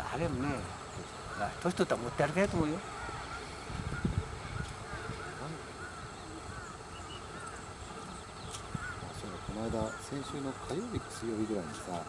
あれもねあ年取ったら持って歩けないと思うよ。そこの間先週の火曜日水曜日ぐらいにさ